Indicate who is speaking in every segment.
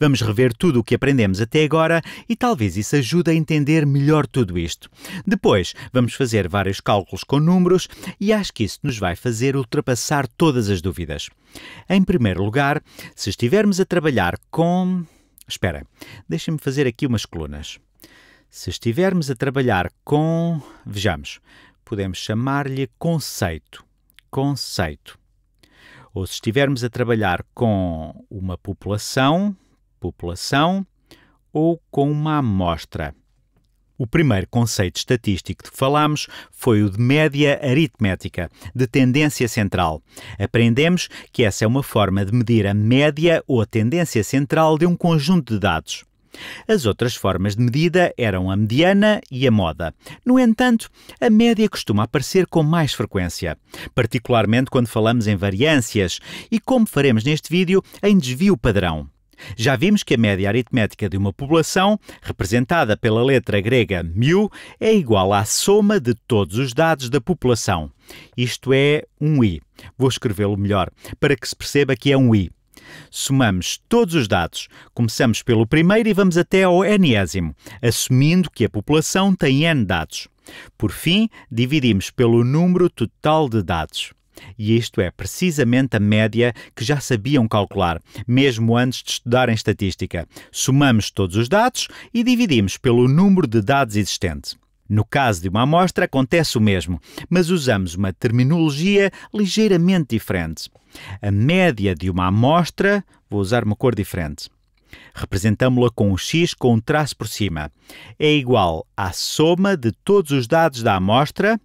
Speaker 1: Vamos rever tudo o que aprendemos até agora e talvez isso ajude a entender melhor tudo isto. Depois, vamos fazer vários cálculos com números e acho que isso nos vai fazer ultrapassar todas as dúvidas. Em primeiro lugar, se estivermos a trabalhar com. Espera, deixem-me fazer aqui umas colunas. Se estivermos a trabalhar com. Vejamos, podemos chamar-lhe conceito. Conceito ou se estivermos a trabalhar com uma população, população, ou com uma amostra. O primeiro conceito estatístico de que falámos foi o de média aritmética, de tendência central. Aprendemos que essa é uma forma de medir a média ou a tendência central de um conjunto de dados. As outras formas de medida eram a mediana e a moda. No entanto, a média costuma aparecer com mais frequência, particularmente quando falamos em variâncias e, como faremos neste vídeo, em desvio padrão. Já vimos que a média aritmética de uma população, representada pela letra grega μ, é igual à soma de todos os dados da população. Isto é um i. Vou escrevê-lo melhor para que se perceba que é um i. Somamos todos os dados. Começamos pelo primeiro e vamos até ao enésimo, assumindo que a população tem n dados. Por fim, dividimos pelo número total de dados. E isto é precisamente a média que já sabiam calcular, mesmo antes de estudarem estatística. Somamos todos os dados e dividimos pelo número de dados existentes. No caso de uma amostra, acontece o mesmo, mas usamos uma terminologia ligeiramente diferente. A média de uma amostra, vou usar uma cor diferente. Representamos-la com um X com um traço por cima. É igual à soma de todos os dados da amostra,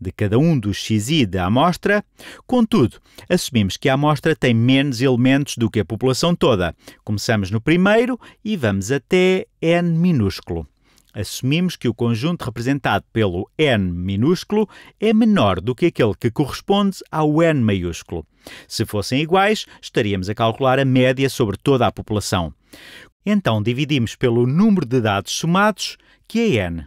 Speaker 1: de cada um dos xi da amostra. Contudo, assumimos que a amostra tem menos elementos do que a população toda. Começamos no primeiro e vamos até n minúsculo assumimos que o conjunto representado pelo n minúsculo é menor do que aquele que corresponde ao n maiúsculo. Se fossem iguais, estaríamos a calcular a média sobre toda a população. Então dividimos pelo número de dados somados, que é n.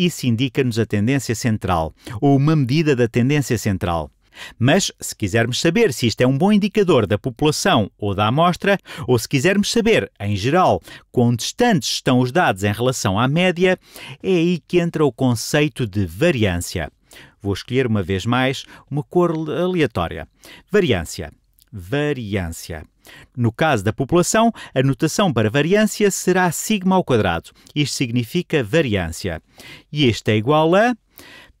Speaker 1: Isso indica-nos a tendência central, ou uma medida da tendência central. Mas, se quisermos saber se isto é um bom indicador da população ou da amostra, ou se quisermos saber, em geral, quão distantes estão os dados em relação à média, é aí que entra o conceito de variância. Vou escolher uma vez mais uma cor aleatória. Variância. Variância. No caso da população, a notação para variância será sigma ao quadrado. Isto significa variância. E este é igual a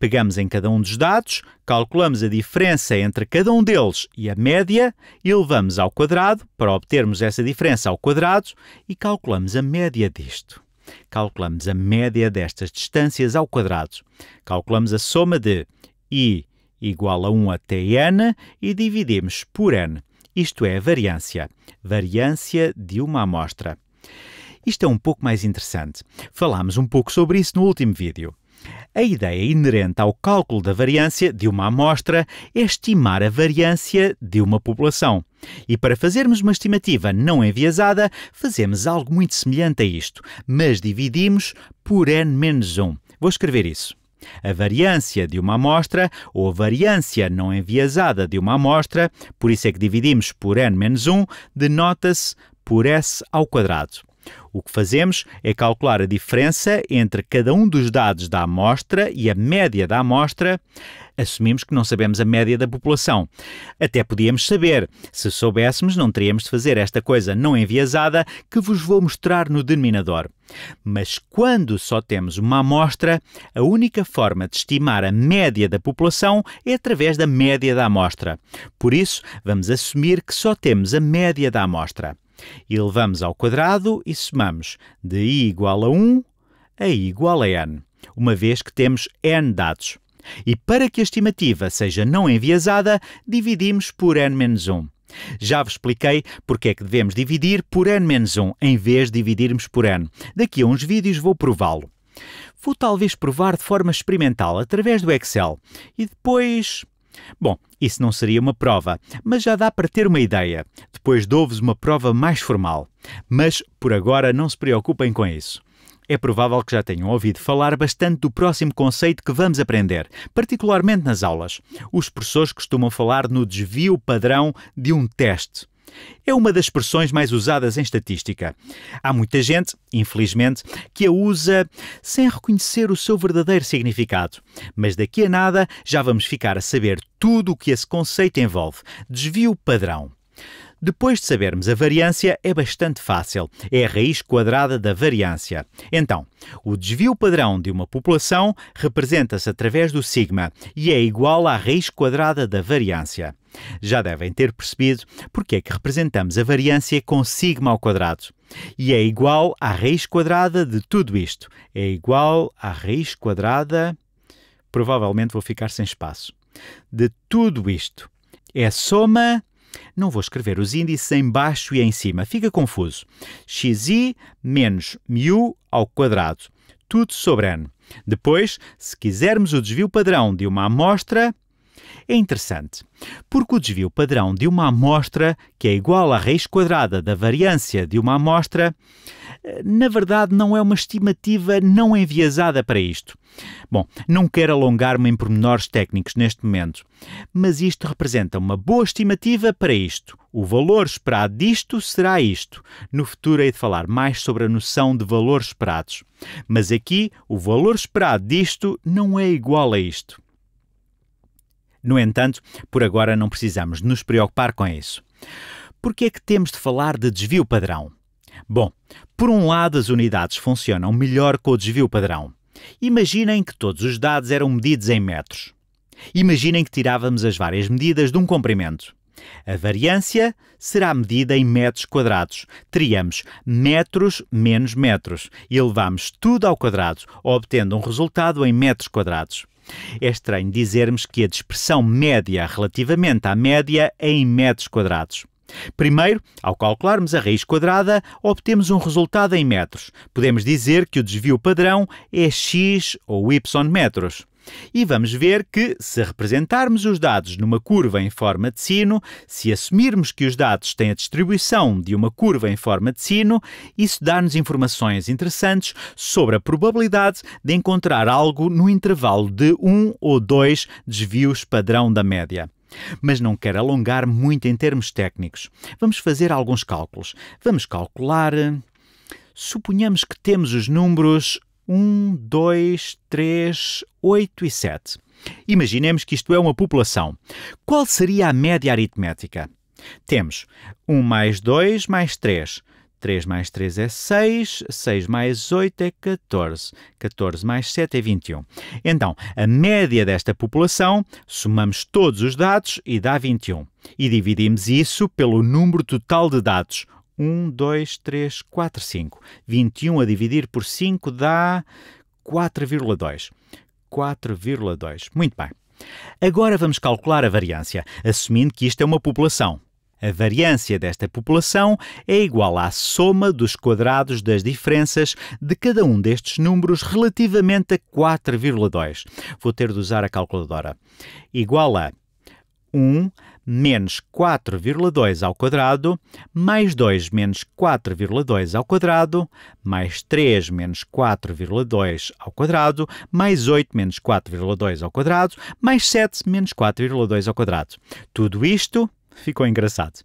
Speaker 1: Pegamos em cada um dos dados, calculamos a diferença entre cada um deles e a média e levamos ao quadrado para obtermos essa diferença ao quadrado e calculamos a média disto. Calculamos a média destas distâncias ao quadrado. Calculamos a soma de i igual a 1 até n e dividimos por n. Isto é variância. Variância de uma amostra. Isto é um pouco mais interessante. Falámos um pouco sobre isso no último vídeo. A ideia inerente ao cálculo da variância de uma amostra é estimar a variância de uma população. E para fazermos uma estimativa não enviesada, fazemos algo muito semelhante a isto, mas dividimos por n-1. Vou escrever isso. A variância de uma amostra, ou a variância não enviesada de uma amostra, por isso é que dividimos por n-1, denota-se por s ao quadrado. O que fazemos é calcular a diferença entre cada um dos dados da amostra e a média da amostra. Assumimos que não sabemos a média da população. Até podíamos saber. Se soubéssemos, não teríamos de fazer esta coisa não enviesada que vos vou mostrar no denominador. Mas quando só temos uma amostra, a única forma de estimar a média da população é através da média da amostra. Por isso, vamos assumir que só temos a média da amostra. E levamos ao quadrado e somamos de i igual a 1 a i igual a n, uma vez que temos n dados. E para que a estimativa seja não enviesada, dividimos por n-1. Já vos expliquei porque é que devemos dividir por n-1 em vez de dividirmos por n. Daqui a uns vídeos vou prová-lo. Vou talvez provar de forma experimental através do Excel e depois Bom, isso não seria uma prova, mas já dá para ter uma ideia. Depois dou-vos uma prova mais formal. Mas por agora não se preocupem com isso. É provável que já tenham ouvido falar bastante do próximo conceito que vamos aprender, particularmente nas aulas. Os professores costumam falar no desvio padrão de um teste. É uma das expressões mais usadas em estatística. Há muita gente, infelizmente, que a usa sem reconhecer o seu verdadeiro significado. Mas daqui a nada já vamos ficar a saber tudo o que esse conceito envolve. Desvio padrão. Depois de sabermos a variância, é bastante fácil. É a raiz quadrada da variância. Então, o desvio padrão de uma população representa-se através do sigma e é igual à raiz quadrada da variância. Já devem ter percebido porque é que representamos a variância com sigma ao quadrado. E é igual à raiz quadrada de tudo isto. É igual à raiz quadrada. Provavelmente vou ficar sem espaço. De tudo isto. É a soma não vou escrever os índices em baixo e em cima, fica confuso. xi menos μ ao quadrado, tudo sobre n. Depois, se quisermos o desvio padrão de uma amostra, é interessante, porque o desvio padrão de uma amostra, que é igual à raiz quadrada da variância de uma amostra, na verdade não é uma estimativa não enviesada para isto. Bom, não quero alongar-me em pormenores técnicos neste momento, mas isto representa uma boa estimativa para isto. O valor esperado disto será isto. No futuro hei de falar mais sobre a noção de valores esperados. Mas aqui, o valor esperado disto não é igual a isto. No entanto, por agora não precisamos nos preocupar com isso. Por que é que temos de falar de desvio padrão? Bom, por um lado, as unidades funcionam melhor com o desvio padrão. Imaginem que todos os dados eram medidos em metros. Imaginem que tirávamos as várias medidas de um comprimento. A variância será medida em metros quadrados. Teríamos metros menos metros e levamos tudo ao quadrado, obtendo um resultado em metros quadrados. É estranho dizermos que a dispersão média relativamente à média é em metros quadrados. Primeiro, ao calcularmos a raiz quadrada, obtemos um resultado em metros. Podemos dizer que o desvio padrão é x ou y metros. E vamos ver que, se representarmos os dados numa curva em forma de sino, se assumirmos que os dados têm a distribuição de uma curva em forma de sino, isso dá-nos informações interessantes sobre a probabilidade de encontrar algo no intervalo de um ou dois desvios padrão da média. Mas não quero alongar muito em termos técnicos. Vamos fazer alguns cálculos. Vamos calcular. Suponhamos que temos os números 1, 2, 3, 8 e 7. Imaginemos que isto é uma população. Qual seria a média aritmética? Temos 1 mais 2 mais 3. 3 mais 3 é 6, 6 mais 8 é 14, 14 mais 7 é 21. Então, a média desta população, somamos todos os dados e dá 21. E dividimos isso pelo número total de dados, 1, 2, 3, 4, 5. 21 a dividir por 5 dá 4,2. 4,2. Muito bem. Agora vamos calcular a variância, assumindo que isto é uma população. A variância desta população é igual à soma dos quadrados das diferenças de cada um destes números relativamente a 4,2. Vou ter de usar a calculadora. Igual a 1 menos 4,2 ao quadrado, mais 2 menos 4,2 ao quadrado, mais 3 menos 4,2 ao quadrado, mais 8 menos 4,2 ao quadrado, mais 7 menos 4,2 ao quadrado. Tudo isto ficou engraçado.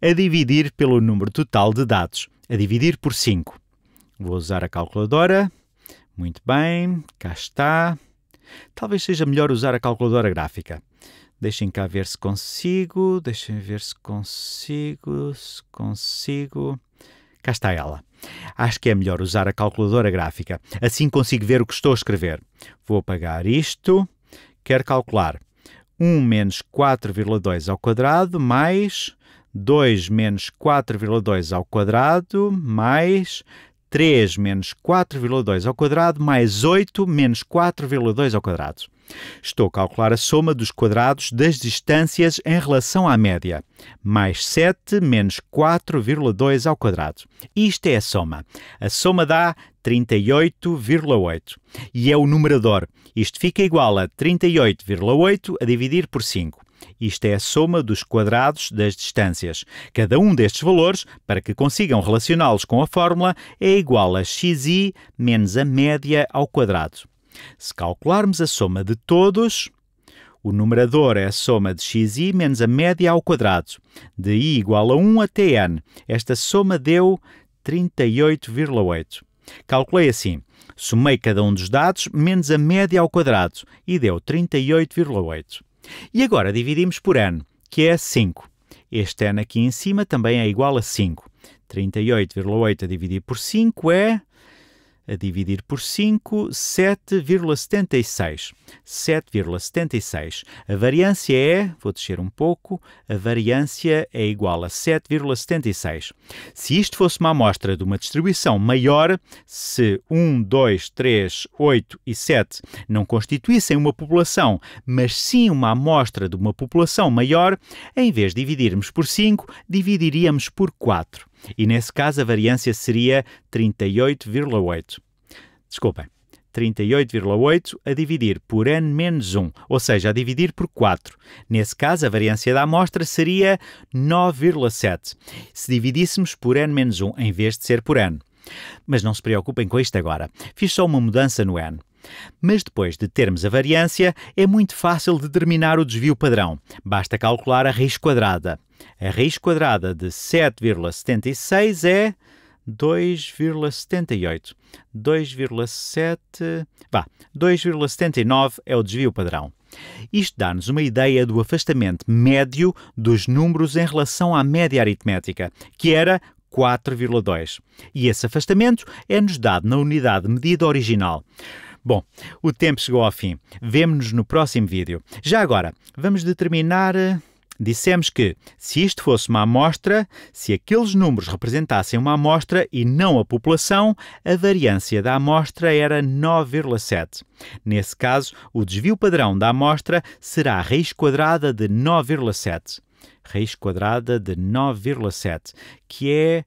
Speaker 1: A dividir pelo número total de dados, a dividir por 5. Vou usar a calculadora. Muito bem, cá está. Talvez seja melhor usar a calculadora gráfica. Deixem cá ver se consigo. Deixem ver se consigo. Se consigo. Cá está ela. Acho que é melhor usar a calculadora gráfica. Assim consigo ver o que estou a escrever. Vou apagar isto. Quero calcular 1 menos 4,2 ao quadrado mais 2 menos 4,2 ao quadrado mais 3 menos 4,2 ao quadrado mais 8 menos 4,2 ao quadrado. Estou a calcular a soma dos quadrados das distâncias em relação à média. Mais 7 menos 4,2 ao quadrado. Isto é a soma. A soma dá 38,8. E é o numerador. Isto fica igual a 38,8 a dividir por 5. Isto é a soma dos quadrados das distâncias. Cada um destes valores, para que consigam relacioná-los com a fórmula, é igual a xi menos a média ao quadrado. Se calcularmos a soma de todos, O numerador é a soma de xi menos a média ao quadrado, de i igual a 1 até n. Esta soma deu 38,8. Calculei assim. Somei cada um dos dados menos a média ao quadrado e deu 38,8. E agora dividimos por n, que é 5. Este n aqui em cima também é igual a 5. 38,8 a dividir por 5 é a dividir por 5, 7,76. 7,76. A variância é, vou descer um pouco, a variância é igual a 7,76. Se isto fosse uma amostra de uma distribuição maior, se 1, 2, 3, 8 e 7 não constituíssem uma população, mas sim uma amostra de uma população maior, em vez de dividirmos por 5, dividiríamos por 4 e nesse caso a variância seria 38,8. Desculpem. 38,8 a dividir por n menos 1, ou seja, a dividir por 4. Nesse caso, a variância da amostra seria 9,7, se dividíssemos por n menos 1 em vez de ser por n. Mas não se preocupem com isto agora. Fiz só uma mudança no n. Mas depois de termos a variância, é muito fácil determinar o desvio padrão. Basta calcular a raiz quadrada. A raiz quadrada de 7,76 é 2,78. 2,7. Vá, 2,79 é o desvio padrão. Isto dá-nos uma ideia do afastamento médio dos números em relação à média aritmética, que era 4,2. E esse afastamento é-nos dado na unidade de medida original. Bom, o tempo chegou ao fim. Vemo-nos no próximo vídeo. Já agora, vamos determinar. Dissemos que, se isto fosse uma amostra, se aqueles números representassem uma amostra e não a população, a variância da amostra era 9,7. Nesse caso, o desvio padrão da amostra será a raiz quadrada de 9,7. Raiz quadrada de 9,7, que é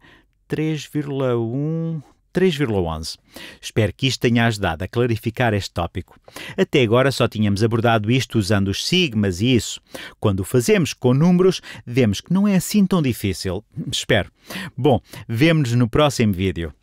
Speaker 1: 3,1 3,11. Espero que isto tenha ajudado a clarificar este tópico. Até agora só tínhamos abordado isto usando os sigmas e isso. Quando o fazemos com números, vemos que não é assim tão difícil. Espero. Bom, vemo-nos no próximo vídeo.